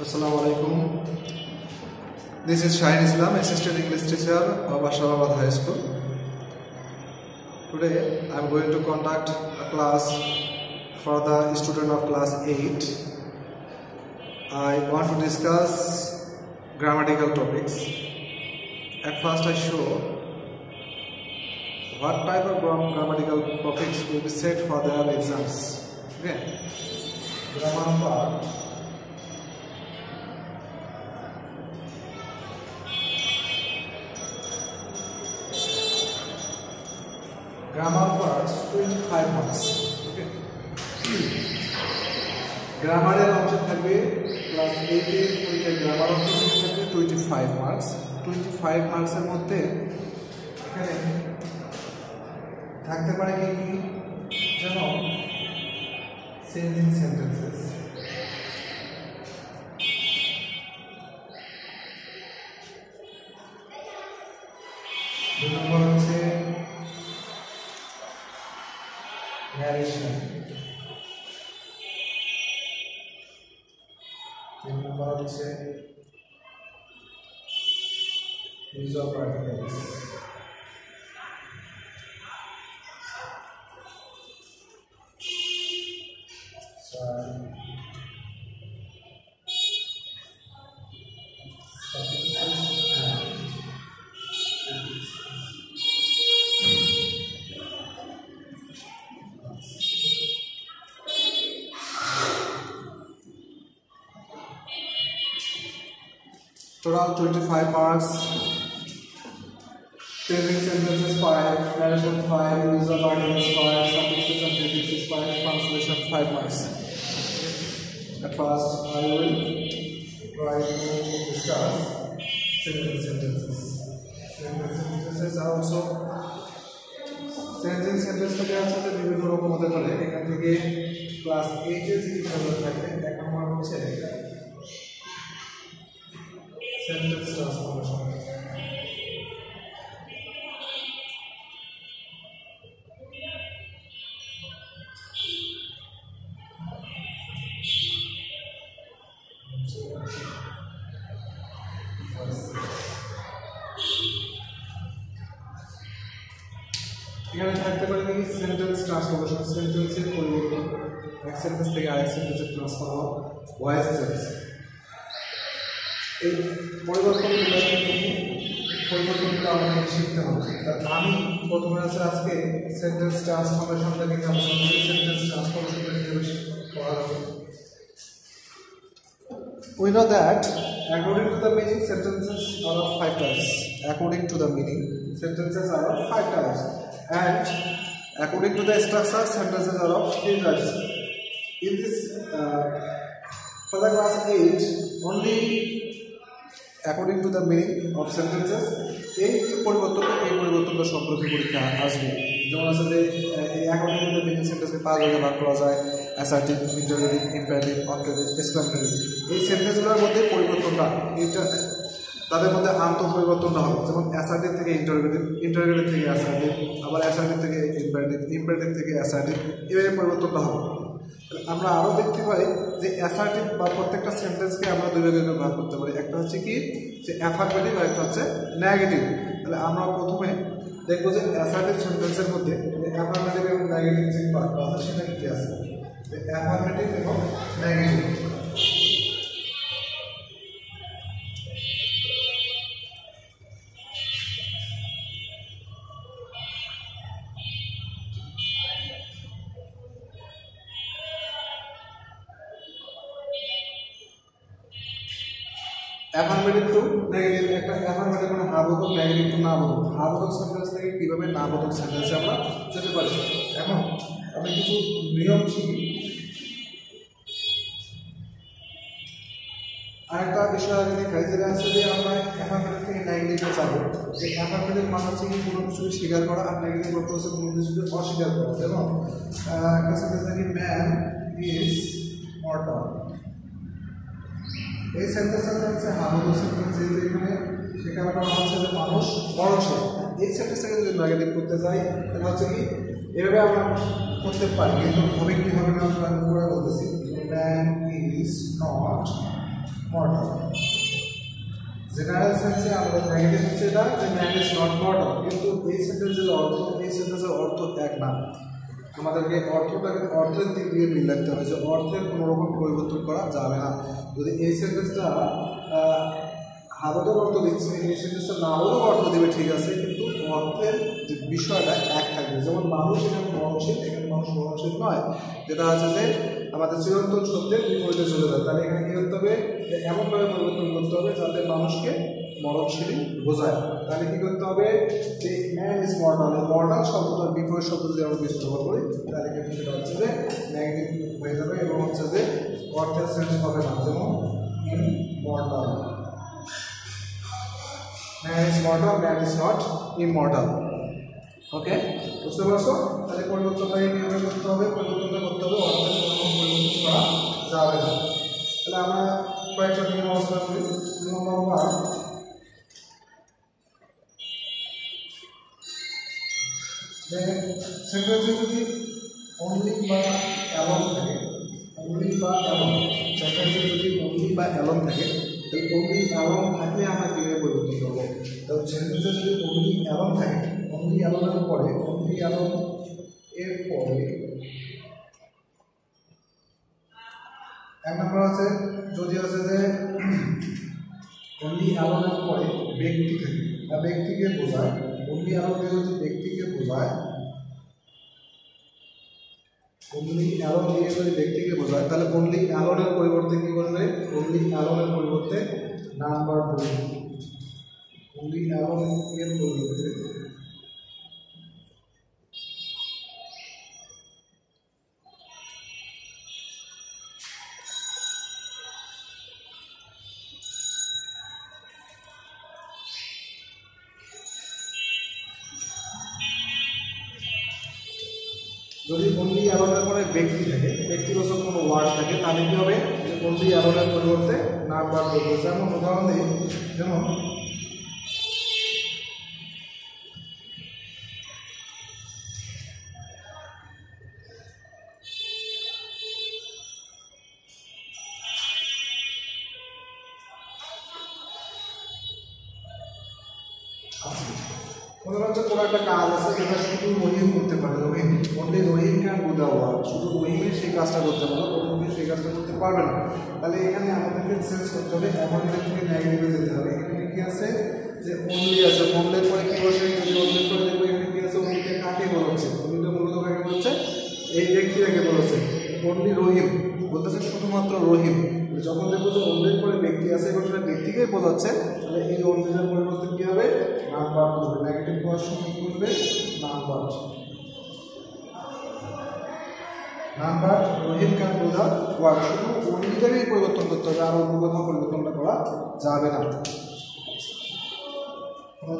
Assalamu alaikum. This is Shaheen Islam, Assistant English Teacher of Ashababad High School. Today I am going to conduct a class for the student of class 8. I want to discuss grammatical topics. At first I show what type of gram- grammatical topics will be set for their exams. Okay. Grammar part. Grammar parts 25 marks okay গ্রামারের অংশ থাকবে class এইটে পরীক্ষার grammar অংশ থাকবে twenty five marks twenty five মার্কসের মধ্যে এখানে থাকতে পারে কি কি? যেমন চেঞ্জিং সেন্টেন্সেস দুই নম্বর হচ্ছে narration তিন নম্বর হচ্ছে use of Total 25 marks. Changing sentences 5, narration 5, use of articles 5, suffixes and prefixes 5, translation 5 marks. At first, I will try to discuss changing sentences. Changing sentences are also changing sentence থেকে আছে যে বিভিন্ন রকম হতে পারে এখান থেকে ক্লাস এইটে যে কিভাবে থাকে এক নম্বর হচ্ছে Center Stars Commercial. শিখতে হবে আমি প্রথমে আছে আজকে সেন্টেন্স ট্রান্সফরমেশনটাকে আলোচনা করি সেন্টেন্স ট্রান্সফরমেশনটা কীভাবে করা We know that according to the meaning, sentences are of five types. According to the meaning, sentences are of five types. And according to the structure, sentences are of three types. In this, uh, for the class 8, only according to the meaning of sentences, এই পরিবর্তনটা এই পরিবর্তনটা সম্পর্কে পরীক্ষা আসবে। যেমন আছে যে আহ, এই অ্যাকর্ডিং টু দ্য মিনিং সেন্টেন্সকে পাঁচ ভাগে ভাগ করা যায় অ্যাসার্টিভ ইন্টারভিউ ইম্পারেটিভ অনক্রেটিভ এক্সক্লামেটরি এই সেন্টেন্সগুলোর মধ্যে পরিবর্তনটা এটা তাদের মধ্যে আন্ত পরিবর্তনটা হবে। যেমন অ্যাসার্টিভ থেকে ইন্টারভিউ ইন্টারভিউ থেকে অ্যাসার্টিভ আবার অ্যাসার্টিভ থেকে ইম্পারেটিভ ইম্পারেটিভ থেকে অ্যাসার্টিভ এভাবে পরিবর্তনটা হবে। আমরা আরও দেখতে পাই যে অ্যাসার্টিভ বা প্রত্যেকটা সেন্টেন্সকে আমরা দুই ভাগে ব্যবহার করতে পারি। একটা হচ্ছে কি যে অ্যাফার্মেটিভ আর একটা হচ্ছে নেগেটিভ তাহলে আমরা প্রথমে দেখব যে অ্যাসার্টিভ সেন্টেন্সের মধ্যে অ্যাফার্মেটিভ এবং নেগেটিভ যে পার্টটা আছে সেটা কি আছে? অ্যাফার্মেটিভ এবং নেগেটিভ অ্যাফার্মেটিভ টু একটা অ্যাফার্মেটিভ মানে হা বোধক নেগেটিভ টু না বোধক হা বোধক সেন্টেন্স থেকে কীভাবে না বোধক সেন্টেন্সে আমরা যেতে পারি? এখন, আমি কিছু নিয়ম শিখি। আরেকটা বিষয় আমি যেটা আছে যে আমরা অ্যাফার্মেটিভ থেকে নেগেটিভে যাব। এই অ্যাফার্মেটিভ মানে হচ্ছে কোনো কিছু স্বীকার করা আর নেগেটিভ অর্থ হচ্ছে কোনো কিছুকে অস্বীকার করা। যেমন একটা সেন্টেন্স নাকি ম্যান ইজ মর্টাল এই সেন্টেন্সটা হচ্ছে হামুল সেন্টেন্স যেহেতু এখানে সেখানে করা হচ্ছে যে মানুষ মরণশীল এই সেন্টেন্সটাকে যদি নেগেটিভ করতে যাই, তাহলে হচ্ছে কি, এভাবে আমরা করতে পারি। কিন্তু হবে কি, হবে না সেটা আমি করে বলতেছি। ম্যান ইজ নট জেনারেল সেন্সে আমাদের নেগেটিভ হচ্ছে এটা ম্যান ইজ নট কিন্তু এই সেন্টেন্সের অর্থ, এই সেন্টেন্সের অর্থ এক না। আমাদেরকে অর্থটাকে অর্থের দিক দিয়ে মিল রাখতে হবে যে অর্থের কোনো রকম পরিবর্তন করা যাবে না। যদি এই সেন্টেন্সটা হাবদক অর্থ দিচ্ছে, এই সেন্টেন্সটা নাবদক অর্থ দেবে, ঠিক আছে, কিন্তু অর্থের যে বিষয়টা এক থাকবে। যেমন মানুষ এখানে মরণশীল এখানে মানুষ মরণশীল নয়। যেটা আছে যে আমাদের চিরন্তন সত্যের বিপরীতে চলে যায়। তাহলে এখানে কী করতে হবে? এমনভাবে পরিবর্তন করতে হবে যাতে মানুষকে মরণশীল বোঝায়। তাহলে কী করতে হবে? যে ম্যান ইজ মর্টাল মর্টাল শব্দটার বিপরীত শব্দ যদি আমরা বিস্তৃত করি, তাহলে কিন্তু সেটা হচ্ছে যে নেগেটিভ হয়ে যাবে এবং হচ্ছে যে অর্থের সেন্স হবে না। যেমন mortal man is mortal man is not immortal okay বুঝতে পারছ? তাহলে পরিবর্তনটাকে কীভাবে করতে হবে? পরিবর্তনটা করতে হবে অর্থের পরিবর্তন করা যাবে না। তাহলে আমরা কয়েকটা নিয়ম আলোচনা করি। নিয়ম নম্বর সেন্টেন্সে যদি অনলি বা অ্যালন থাকে অনলি বা অ্যালন সেন্টেন্সে যদি অনলি বা অ্যালন থাকে, তাহলে অনলি অ্যালন থাকলে আমরা কীভাবে পরিবর্তন করব? সেন্টেন্সে যদি অনলি অ্যালন থাকে অনলি অ্যালনের পরে অনলি অ্যালন এর পরে, এক নম্বর আছে, যদি আছে যে অনলি অ্যালনের পরে ব্যক্তি বা ব্যক্তিকে বোঝায় অনলি আরোগ্য যদি ব্যক্তিকে বোঝায় অনলি অ্যালন দিয়ে যদি ব্যক্তিকে বোঝায়, তাহলে অনলি অ্যালনের পরিবর্তে কি করবে? অনলি অ্যালনের পরিবর্তে নাম্বার বলবে। অনলি অ্যালন এর পরিবর্তে যদি অনলি আলাদা পরে ব্যক্তি থাকে, ব্যক্তিগত কোনো ওয়ার্ড থাকে, তাহলে কী হবে? অনলি অ্যালোনের পরিবর্তে নাম্বার বলবে যেমন উদাহরণ দিই, যেমন মনে হচ্ছে কোনো একটা কাজ আছে যেটা শুধু রহিম করতে পারে। Rahim only Rahim can do the work শুধু রহিমই সেই কাজটা করতে পারে অন্য সেই কাজটা করতে পারবে না। তাহলে এখানে আমাদেরকে সেন্স করতে হবে এমন থেকে নেগেটিভে যেতে হবে। এখানে কি আছে? যে অনলি আছে। অনলের পরে কি বসে? অনলের পরে দেখব এখানে কি আছে? অনলিকে কাকে বলাচ্ছে অনলিটা মূলত কাকে বলছে? এই ব্যক্তিটাকে বলাচ্ছে অনলি রহিম। বলতেছে শুধুমাত্র রহিম। যখন দেখব যে অন্যের পরে ব্যক্তি আছে এবং সেটা ব্যক্তিকেই বোঝাচ্ছে। তাহলে এই অন্যের পরিবর্তন কী হবে? নাম্বার করবে। নেগেটিভ হওয়ার সময় কী করবে? নাম্বার নাম্বার রহিম ক্যান বোঝা ওয়ার্ড শুধু অন্যটাকেই পরিবর্তন করতে হবে। আর অন্য কোথাও পরিবর্তনটা করা যাবে না।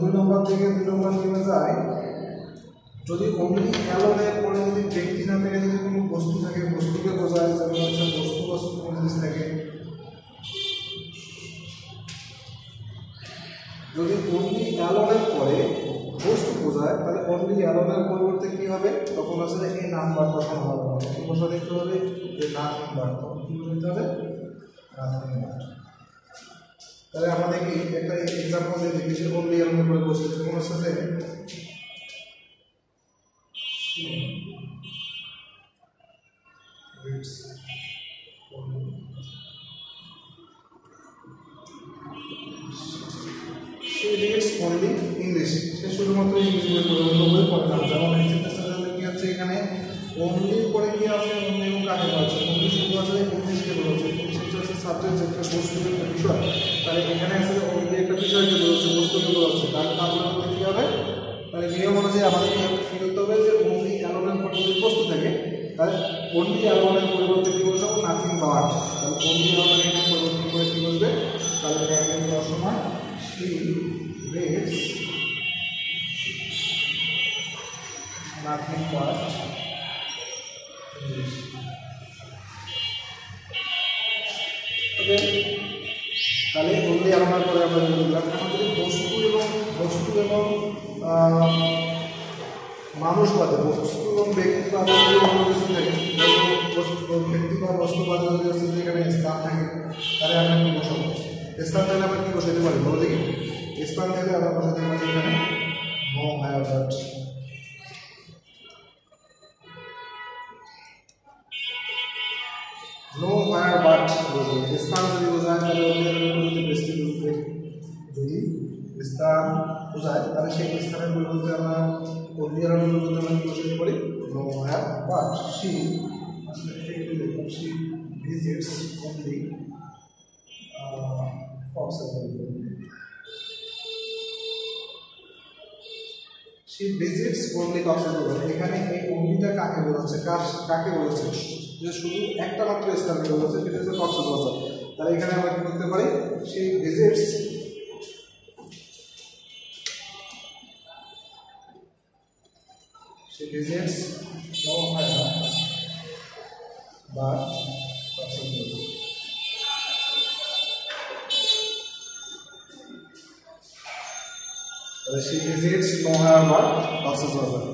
দুই নম্বর থেকে দুই নম্বর নিয়ে যায় যদি অমনি অ্যালোনের পরে যদি ব্যক্তি না থাকে যদি কোনো বস্তু থাকে, বস্তুকে বোঝায়, যেমন হচ্ছে বস্তু বস্তু কোনো জিনিস থাকে যদি অনলি অ্যালনের পরে বস্তু বোঝায়, তাহলে অনলি অ্যালনের পরিবর্তে কী হবে? তখন আসলে এই নাম্বার তখন হবে। বসা দেখতে হবে যে নাম্বার বার তখন কী হবে? তাহলে আমাদের কি একটা এক্সাম্পল দিয়ে দেখেছি অনলি অ্যালনের পরে বস্তু তখন হচ্ছে আছে অনলি একটা বিষয়কে বলছে বস্তুকে বলছে তাহলে তারপরে আমাদের কী হবে তাহলে নিয়ম অনুযায়ী আমাদের কী হবে যে অনলি পরে যদি বস্তু থাকে তাহলে অনলি অ্যালোনের পরিবর্তে কী হবে নাথিং বাট তাহলে অনলি অ্যালোনের পরিবর্তন করে কী বলবে তাহলে ব্যাংকিং দেওয়ার সময় she reads nothing but মানুষ বাদে বস্তু এবং ব্যক্তি বাদে যদি অন্য কিছু থাকে যেমন বস্তু ব্যক্তি বা বস্তু বা যদি এখানে স্থান থাকে, তাহলে আমরা কি বসাবো? স্থান থাকলে আমরা কি বসাতে পারি? বলো দেখি। স্থান থাকলে আমরা বসাতে পারি এখানে no higher but no higher but স্থান যদি বোঝায়, তাহলে যদি স্থান বোঝায়। তাহলে সেই স্থানের পরিবর্তে আমরা অন্যের পরিবর্তে আমরা কি বসাতে পারি নো হায়ার বাট সি আসলে একটু দেখুন সি ভিজিটস অনলি কক্সবাজার এখানে এই অনলিটা কাকে বলেছে? কাকে বলেছে? যে শুধু একটা মাত্র স্থানকে বলেছে, সেটা হচ্ছে কক্সবাজার। তাহলে এখানে আমরা কি করতে পারি? C visits Visits no higher but possible. তাহলে সে visits no higher but Cox's Bazar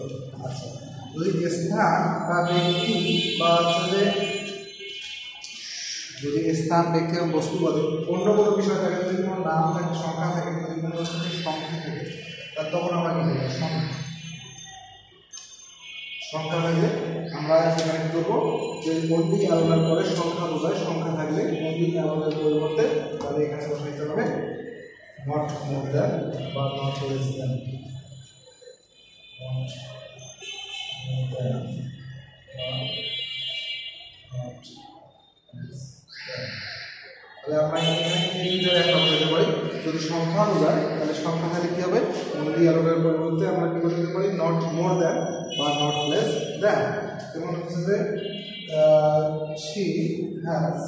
আচ্ছা যদি স্থান বা ব্যক্তি বা যে যদি স্থান ব্যক্তি এবং বস্তু বলে অন্য কোনো বিষয় থাকে, যদি কোনো নাম থাকে, সংখ্যা থাকে, যদি কোনো সংখ্যা থাকে তখন আমরা কি সংখ্যা। সংখ্যা থাকলে আমরা সেখানে কি করব? যে অন্ডি অ্যালোনার পরে সংখ্যা বোঝায়, সংখ্যা থাকলে অন্ডি অ্যালোনার পরিবর্তে তাহলে এখানে বসাইতে হবে নট মোর বা নট লেস তাহলে আমরা এখানে তিনটার একটা বলতে পারি। যদি সংখ্যা বোঝায়, তাহলে সংখ্যা থাকলে কী হবে? অনলি অ্যালোনের পরিবর্তে আমরা কি বলতে পারি? নট মোর দ্যান বা নট লেস দ্যান যেমন হচ্ছে যে she has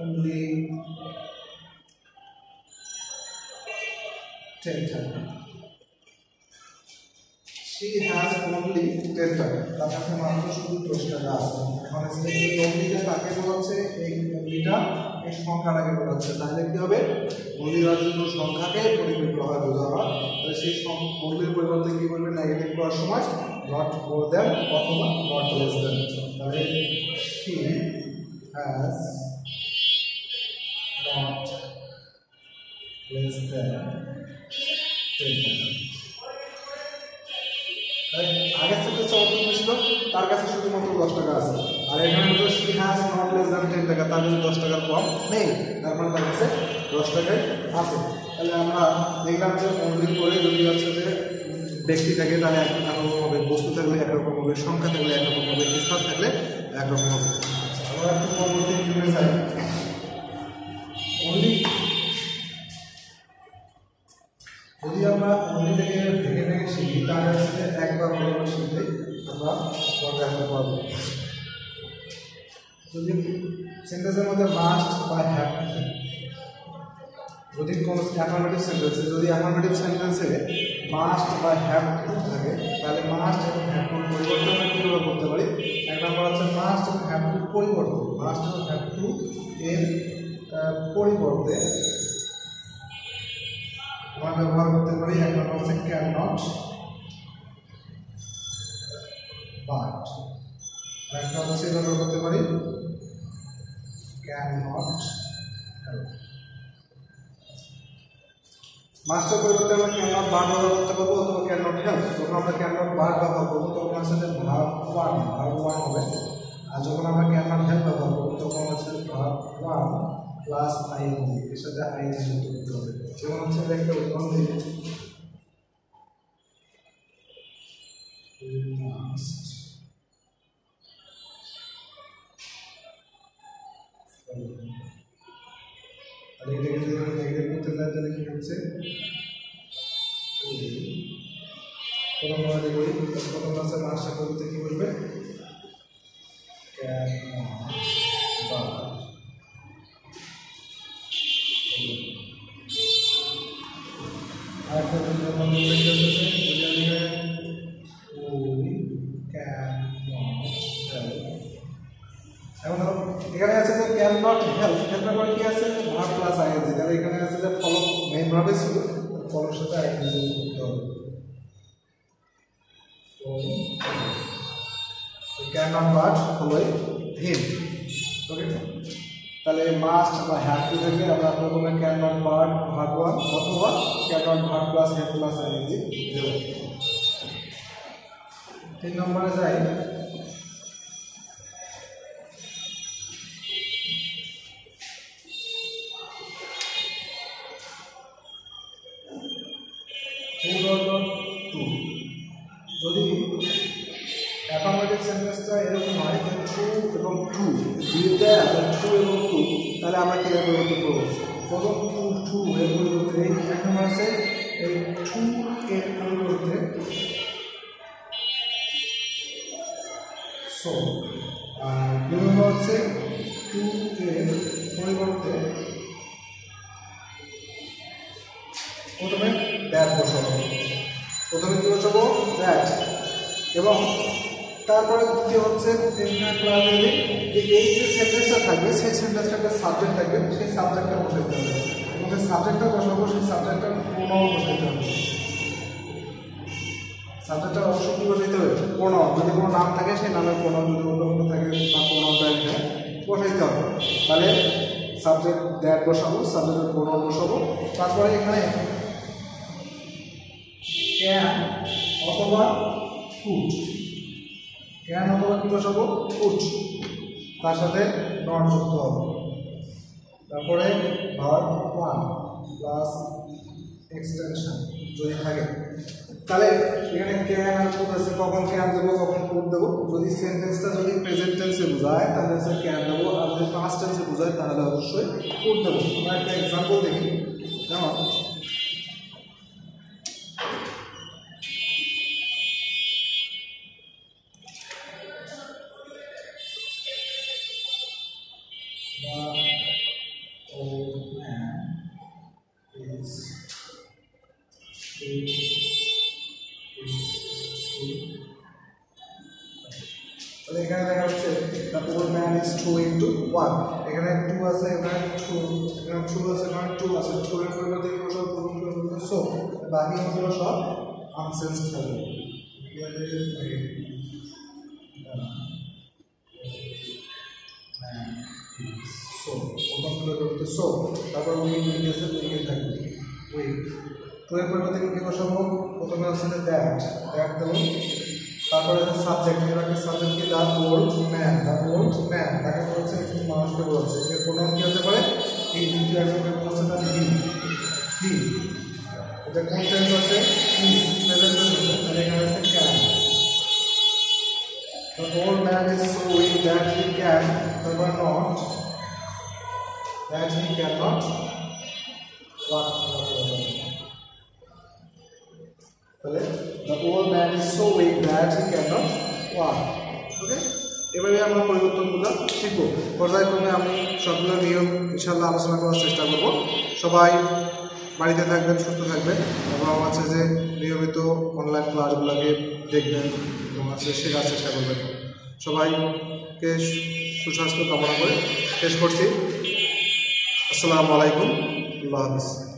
only ten taka she has only ten taka তার কাছে মাত্র শুধু দশ টাকা আছে। এখন এই অনলিটা কাকে বলাচ্ছে এই অনলিটা এই সংখ্যাটাকে বোঝাচ্ছে তাহলে কি হবে? যদি কোনো সংখ্যাকে পরিবেশ হয় বোঝা হয় তাহলে সেই পরিবর্তে কি বলবে? নেগেটিভ করার সময় নট মোর দ্যান অথবা নট লেস দ্যান তাহলে she has not less than আগের থেকে চৌদ্দ ছিল তার কাছে শুধুমাত্র দশ টাকা আছে। আর এখানে তো she has not less than ten taka, তার যদি দশ টাকার কম নেই। তার মানে তার কাছে দশ টাকায় আছে। তাহলে আমরা দেখলাম যে মন্দির করে যদি হচ্ছে যে ব্যক্তি থাকে, তাহলে একরকম হবে বস্তু থাকলে একরকম হবে সংখ্যা থাকলে একরকম হবে স্থান থাকলে একরকম হবে। আচ্ছা আমরা একটু পরবর্তী যাই। সেন্টেন্সের মধ্যে মাস্ট বা হ্যাভ যদি কোনো অ্যাফার্মেটিভ সেন্টেন্সে যদি অ্যাফার্মেটিভ সেন্টেন্সে মাস্ট বা হ্যাভ টু থাকে, তাহলে মাস্ট এবং হ্যাভ টুর পরিবর্তে আমরা কীভাবে করতে পারি? এক নম্বর হচ্ছে মাস্ট এবং হ্যাভ টুর পরিবর্তে মাস্ট এবং হ্যাভ টু এর পরিবর্তে আমরা ব্যবহার করতে পারি এক নম্বর হচ্ছে ক্যান নট বাট একটা হচ্ছে ব্যবহার করতে পারি নট হেল্প মাস্টার পরিবর্তে আমরা ক্যান নট বার ব্যবহার করতে পারব অথবা ক্যান নট হেল্প যখন আমরা ক্যান নট বার ব্যবহার করব তখন হচ্ছে ভার্ব ওয়ান ভার্ব ওয়ান হবে আর যখন আমরা ক্যান নট হেল্প ব্যবহার করব তখন হচ্ছে ভার্ব ওয়ান প্লাস আইএনজি এর সাথে আইএনজি যুক্ত হবে যেমন হচ্ছে একটা উদাহরণ দিই আর এটাকে যদি আমরা নেগেটিভ করতে চাই তাহলে কি হচ্ছে প্রথম আমরা করি প্রথম ক্লাসে মাসটা করতে কি বলবে ক্যান বা নট হেল্প হেল্পের পরে কি আছে? ভার্ব প্লাস আইএনজি তাহলে এখানে আছে যে ফলো মেইন ভাবে ছিল ফলোর সাথে আইএনজি করতে হবে। Can not but following him okay তাহলে মাস্ট বা হ্যাভ টু থেকে আমরা প্রথমে can not but verb one অথবা can not verb plus head plus I ING দেব তিন নম্বরে যাই। এবং তারপরে দ্বিতীয় হচ্ছে ক্লাসে এই যে সেন্টেন্সটা থাকবে, সেই সেন্টেন্সটা একটা সাবজেক্ট থাকবে, সেই সাবজেক্টটা বসাইতে হবে। এবং যে সাবজেক্টটা বসাবো, সেই সাবজেক্টটা প্রণব বসাইতে হবে। সাবজেক্টটা অবশ্যই কী বসাইতে হবে? প্রণব যদি কোনো নাম থাকে, সেই নামের প্রণব যদি অন্য কোনো থাকে, বা প্রণবটা এখানে বসাইতে হবে। তাহলে সাবজেক্ট দ্যাট বসাবো সাবজেক্টের প্রণব বসাবো। তারপরে এখানে অথবা ফুট ক্যান অথবা কী বসাবো? ফুট তার সাথে নট যুক্ত হবে। তারপরে ভার ওয়ান প্লাস এক্সটেনশন যদি থাকে। তাহলে এখানে ক্যান আর আছে? কখন ক্যান দেবো কখন ফুট দেবো যদি সেন্টেন্সটা যদি প্রেজেন্ট টেন্সে বোঝায়, তাহলে সে ক্যান দেবো আর যদি পাস্ট টেন্সে বোঝায়, তাহলে অবশ্যই ফুট দেবো আমরা একটা এক্সাম্পল দেখি। যেমন ওয়ান এখানে টু আছে, এখানে টু এখানে টু আছে, এখানে টু আছে টু এর পরিবর্তে কি বসাবো প্রথম পরিবর্তে সো বাকি সব আনসেন্স থাকবে। সো প্রথমগুলো করতে সো তারপর উইক উইক আছে উইকে থাকবে। উইক টু এর পরিবর্তে কি বসাবো প্রথমে আছে দ্যাট দ্যাট দেবো তারপরে আছে সাবজেক্ট এটাকে সাবজেক্টকে the old man the old man তাকে বলছে একটি মানুষকে বলছে। এর প্রোনাউন কি হতে পারে? এই দ্বিতীয় একজনকে বলছে এটা কোন টেন্স আছে? ইজ প্রেজেন্ট তাহলে এখানে আছে can The old man is so weak that he can. তাহলে the old man is so weak that he cannot walk. Okay এবারে আমরা পরিবর্তনগুলো শিখব। পর্যায়ক্রমে আমি সবগুলো নিয়ম ইনশাল্লাহ আলোচনা করার চেষ্টা করব। সবাই বাড়িতে থাকবেন, সুস্থ থাকবেন। এবং হচ্ছে যে নিয়মিত অনলাইন ক্লাসগুলোকে দেখবেন এবং হচ্ছে শেখার চেষ্টা করবেন। সবাইকে সুস্বাস্থ্য কামনা করে শেষ করছি। আসসালামু আলাইকুম। আল্লাহ হাফিজ।